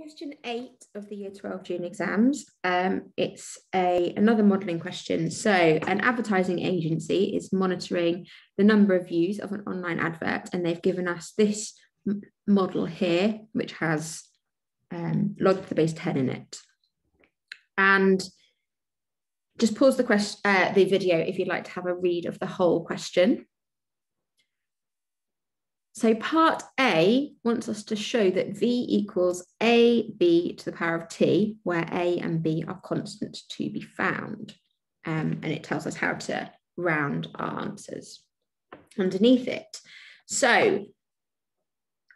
question eight of the year 12 June exams. Um, it's a another modelling question. So an advertising agency is monitoring the number of views of an online advert and they've given us this model here, which has um, log to the base 10 in it. And just pause the question, uh, the video if you'd like to have a read of the whole question. So part A wants us to show that V equals AB to the power of T, where A and B are constants to be found. Um, and it tells us how to round our answers underneath it. So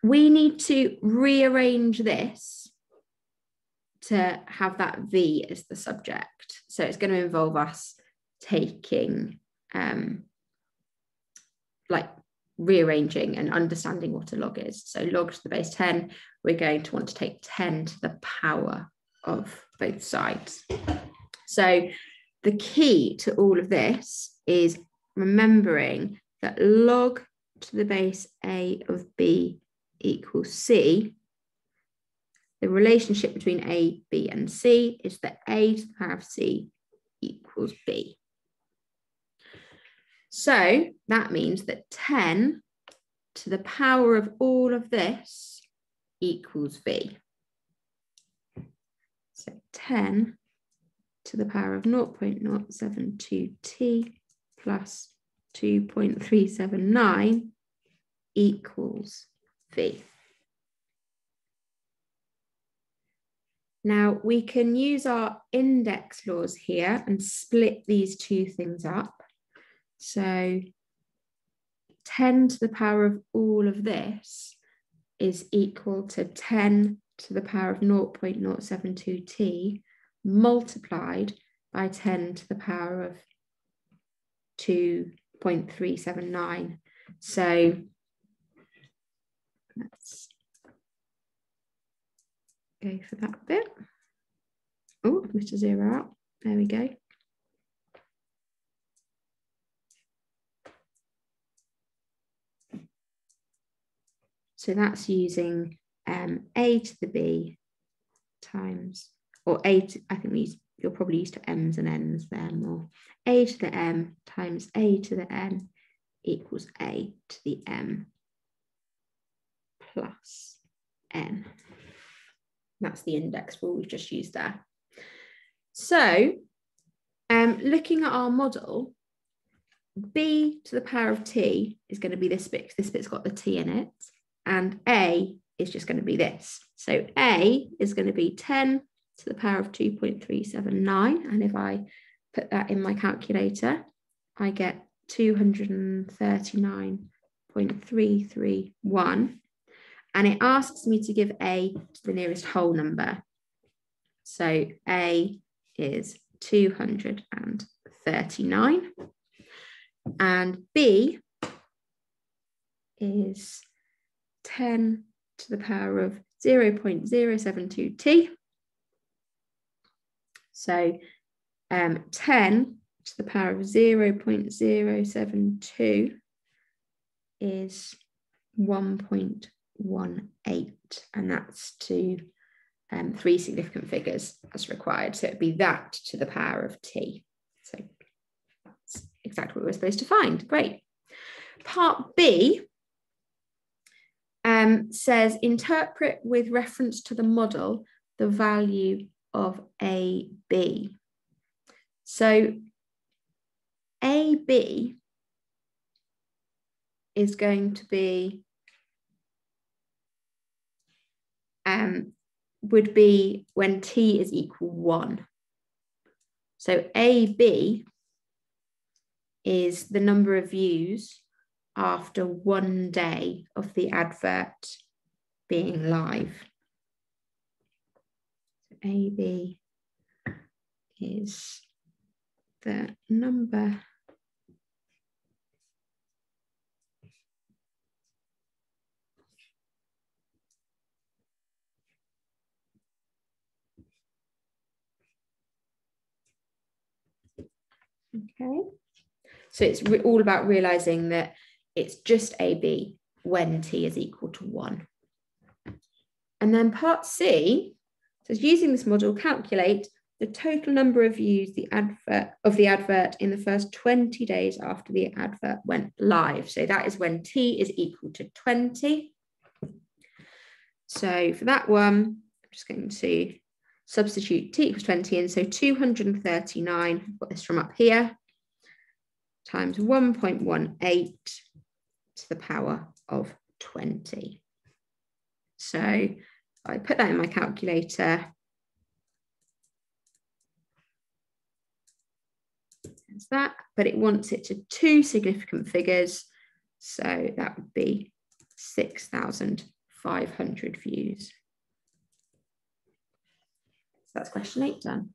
we need to rearrange this to have that V as the subject. So it's going to involve us taking um, like rearranging and understanding what a log is. So log to the base 10, we're going to want to take 10 to the power of both sides. So the key to all of this is remembering that log to the base a of b equals c. The relationship between a, b, and c is that a to the power of c equals b. So that means that 10 to the power of all of this equals V. So 10 to the power of 0.072t plus 2.379 equals V. Now we can use our index laws here and split these two things up. So 10 to the power of all of this is equal to 10 to the power of 0.072t multiplied by 10 to the power of 2.379. So let's go for that bit. Oh, I've missed a zero out. There we go. So that's using um, a to the b times, or a to, I think we you're probably used to m's and n's there more. a to the m times a to the n equals a to the m plus n. That's the index rule we've just used there. So um, looking at our model, b to the power of t is going to be this bit, this bit's got the t in it and A is just going to be this. So A is going to be 10 to the power of 2.379. And if I put that in my calculator, I get 239.331. And it asks me to give A to the nearest whole number. So A is 239. And B is 10 to the power of 0.072t. So um, 10 to the power of 0.072 is 1.18, and that's to um, three significant figures as required. So it'd be that to the power of t. So that's exactly what we're supposed to find. Great. Part B um, says interpret with reference to the model the value of AB. So AB is going to be um, would be when t is equal one. So AB is the number of views after one day of the advert being live. So AB is the number Okay. So it's all about realizing that it's just AB when t is equal to 1. And then part C says using this model, calculate the total number of views the advert of the advert in the first 20 days after the advert went live. So that is when T is equal to 20. So for that one, I'm just going to substitute T equals 20 and so 239, I've got this from up here, times 1.18 to the power of 20. So I put that in my calculator. There's that, but it wants it to two significant figures. So that would be 6,500 views. So that's question eight done.